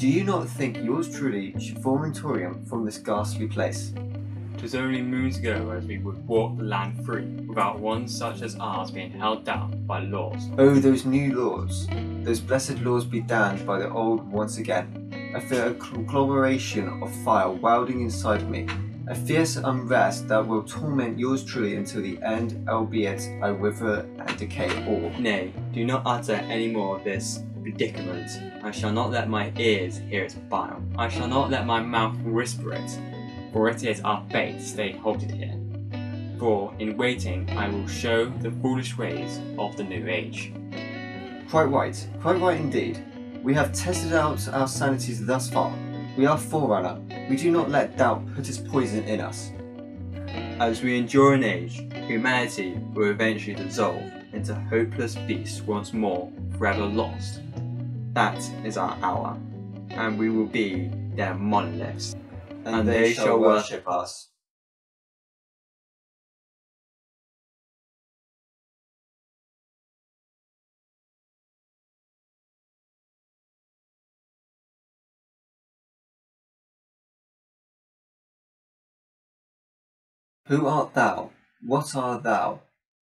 Do you not think yours truly should form Mentorium from this ghastly place? Twas only moons ago as we would walk the land free, without one such as ours being held down by laws. Oh, those new laws, those blessed laws be damned by the old once again. I feel a conglomeration of fire wilding inside me, a fierce unrest that will torment yours truly until the end, albeit I wither and decay all. Nay, do not utter any more of this predicament. I shall not let my ears hear its bile. I shall not let my mouth whisper it, for it is our fate to stay halted here. For in waiting I will show the foolish ways of the new age. Quite right, quite right indeed. We have tested out our sanities thus far. We are Forerunner. We do not let doubt put its poison in us. As we endure an age, humanity will eventually dissolve into hopeless beasts once more, forever lost. That is our hour, and we will be their monoliths. And, they, shall worship us. Who art thou? What art thou?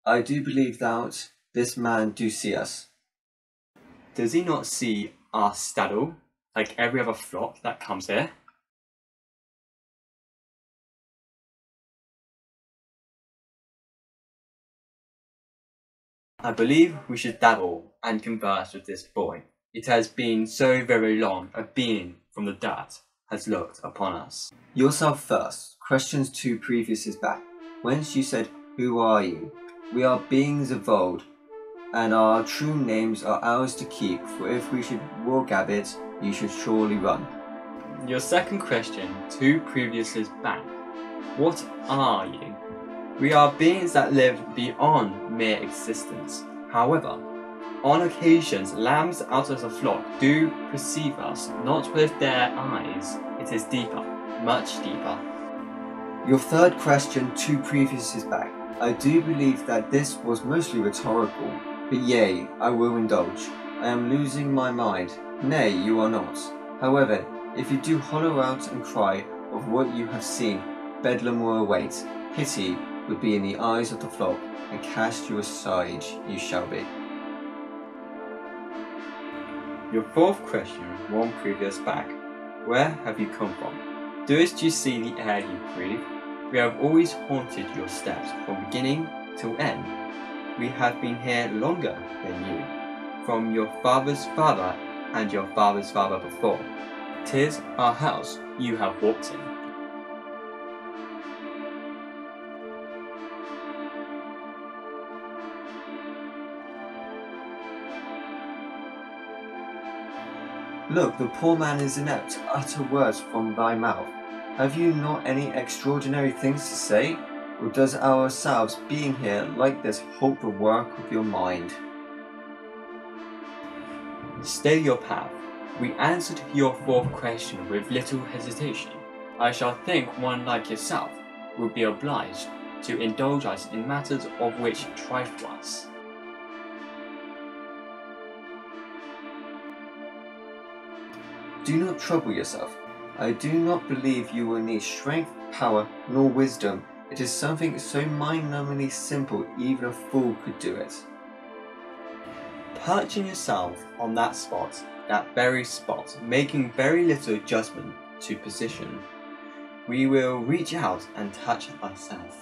I do believe thou'rt this man do see us. Does he not see our staddle, like every other flock that comes here? I believe we should dabble and converse with this boy. It has been so very long a being from the dirt has looked upon us. Yourself first. Questions two previous is back. Whence you said, Who are you? We are beings of old, and our true names are ours to keep, for if we should war gabbit, you should surely run. Your second question, two previous is back. What are you? We are beings that live beyond mere existence. However, on occasions, lambs out of the flock do perceive us, not with their eyes. It is deeper, much deeper. Your third question, two previous is back. I do believe that this was mostly rhetorical, but yea, I will indulge. I am losing my mind. Nay, you are not. However, if you do hollow out and cry of what you have seen, Bedlam will await. Pity would be in the eyes of the flock, and cast you aside you shall be. Your fourth question, one previous back. Where have you come from? Doest you see the air you breathe? We have always haunted your steps from beginning till end. We have been here longer than you, from your father's father and your father's father before. Tis our house you have walked in. Look, the poor man is inept utter words from thy mouth. Have you not any extraordinary things to say? Or does ourselves being here like this halt the work of your mind? Stay your path. We answered your fourth question with little hesitation. I shall think one like yourself would be obliged to indulge us in matters of which trifle us. Do not trouble yourself. I do not believe you will need strength, power, nor wisdom. It is something so mind-numbingly simple even a fool could do it. Perching yourself on that spot, that very spot, making very little adjustment to position, we will reach out and touch ourselves.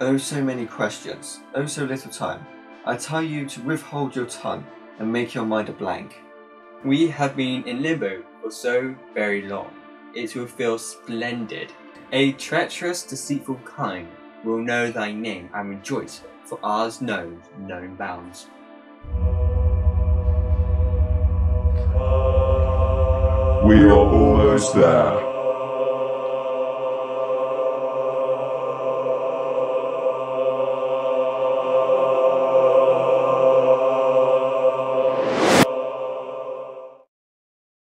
Oh, so many questions. Oh, so little time. I tell you to withhold your tongue and make your mind a blank. We have been in limbo for so very long. It will feel splendid. A treacherous, deceitful kind will know thy name and rejoice, for ours knows known bounds. We are almost there.